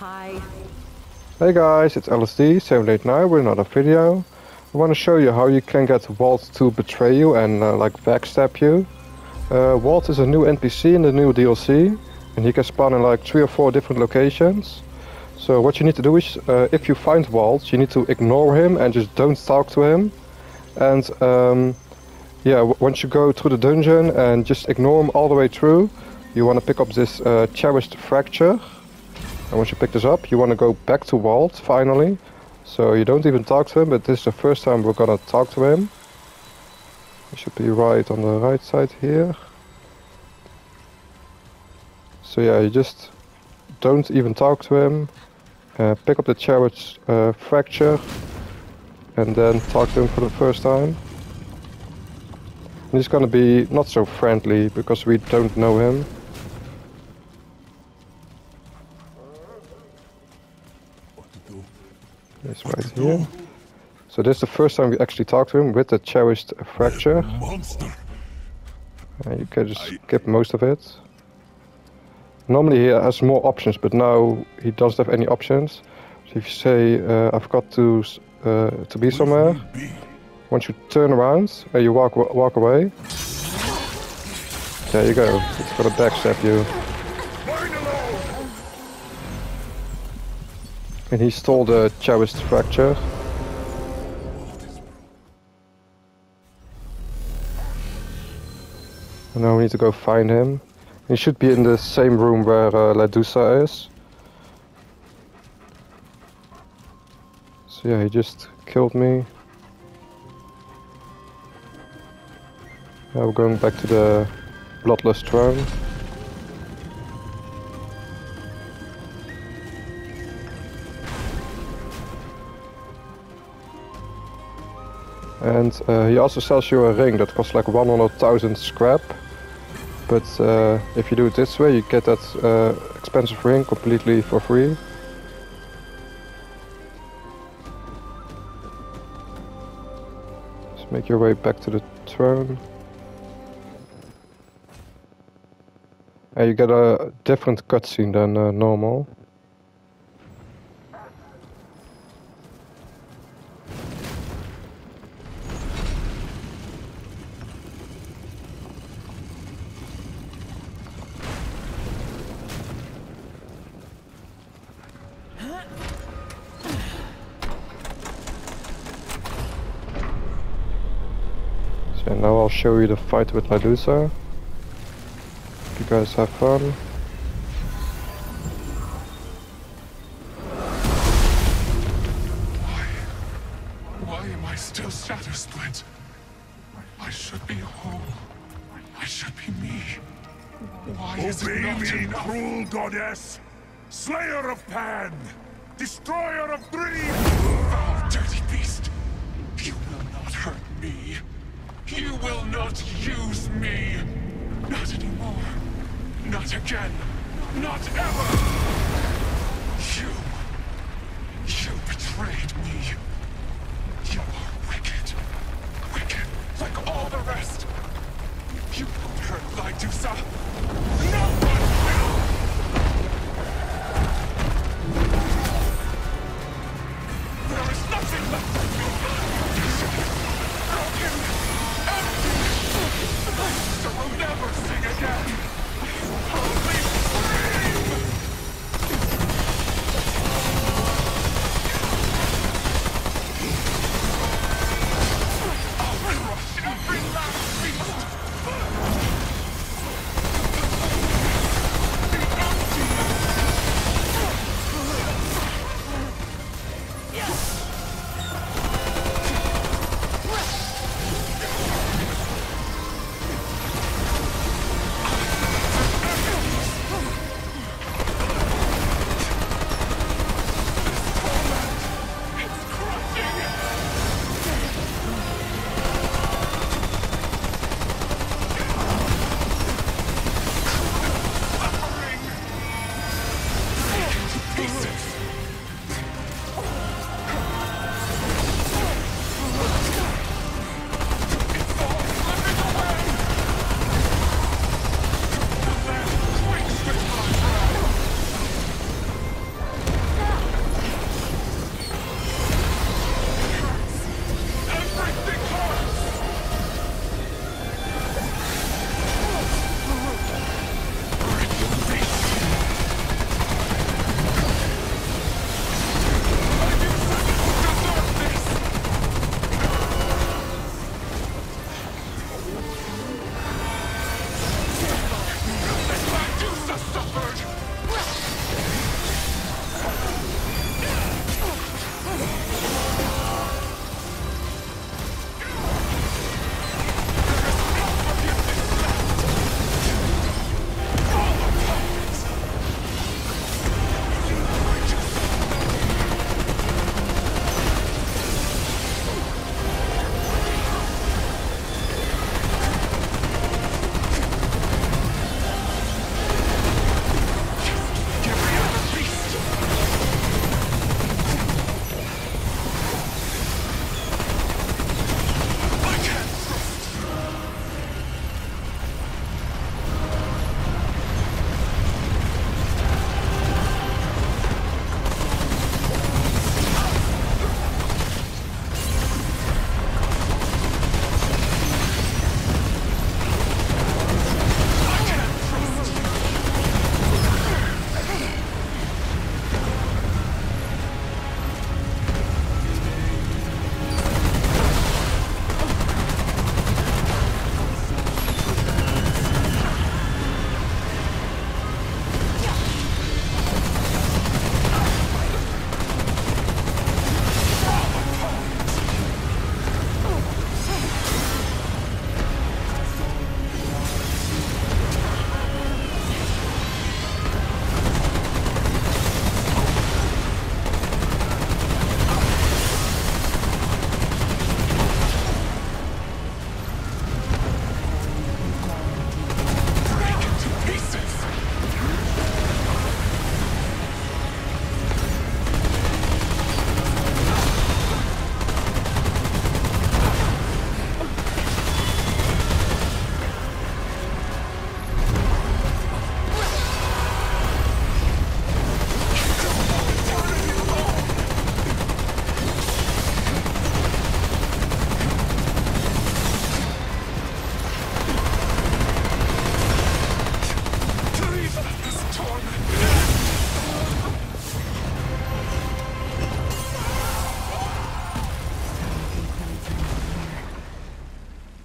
Hi. Hey guys, it's EllisDee789 with another video. I want to show you how you can get Walt to betray you and uh, like backstab you. Uh, Walt is a new NPC in the new DLC and he can spawn in like three or four different locations. So what you need to do is, uh, if you find Walt, you need to ignore him and just don't talk to him. And um, yeah, once you go through the dungeon and just ignore him all the way through, you want to pick up this uh, cherished fracture. And once you pick this up, you want to go back to Walt finally. So you don't even talk to him, but this is the first time we're gonna talk to him. He should be right on the right side here. So yeah, you just don't even talk to him. Uh, pick up the cherished uh, fracture. And then talk to him for the first time. And he's gonna be not so friendly because we don't know him. It's right here. So this is the first time we actually talk to him with the cherished fracture. Monster. Uh, you can just skip most of it. Normally he has more options, but now he doesn't have any options. So if you say, uh, I've got to uh, to be somewhere, once you turn around and you walk walk away, there you go. It's gonna backstab you. And he stole the cherished fracture. And now we need to go find him. He should be in the same room where uh, Lydusa is. So yeah, he just killed me. Now we're going back to the Bloodless Throne. And uh, he also sells you a ring that costs like 100,000 scrap. But uh, if you do it this way, you get that uh, expensive ring completely for free. Just make your way back to the throne. And you get a different cutscene than normal. So now I'll show you the fight with Medusa. You guys have fun. Why Why am I still Shadow Split? I should be whole. I should be me. Why is it not me, enough? cruel goddess! Slayer of Pan! Destroyer of dreams! Again. Not ever. You. You betrayed me. You are wicked. Wicked like all the rest. You won't hurt Lydusa. No one will! There is nothing left of me. Broken. Empty. Lydusa will never sing again. Only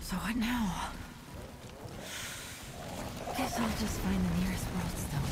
So what now? Guess I'll just find the nearest world stone.